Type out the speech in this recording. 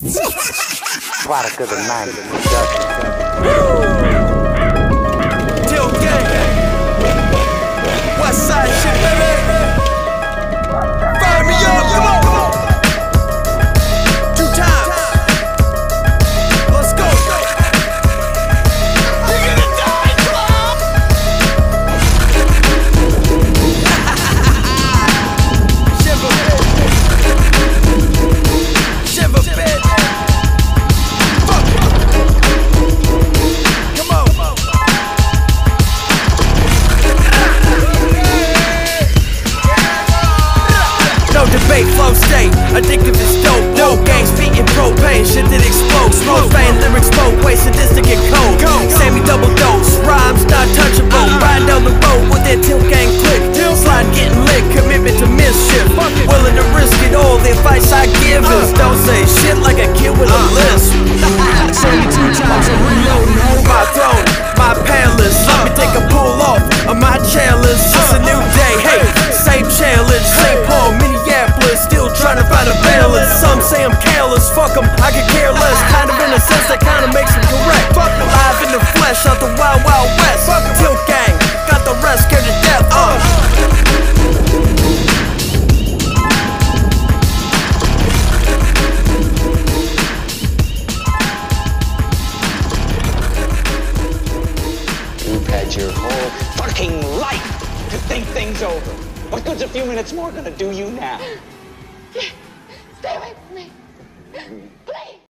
Product of the 90s. Addicted Some say I'm careless, fuck them, I could care less. Kind of in a sense that kinda makes them correct. Live in the flesh, out the wild, wild west. Tilt gang, got the rest scared to death. Uh. your whole fucking life to think things over. What good's a few minutes more gonna do you now?